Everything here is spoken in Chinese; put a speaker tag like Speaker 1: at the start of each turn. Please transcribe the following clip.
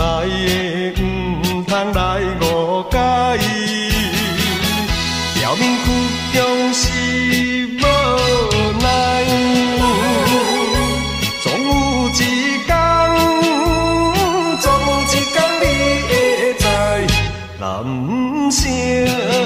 Speaker 1: 爱的不通来误解。表面苦中是无奈，总有一天，总有一天你会知，男生。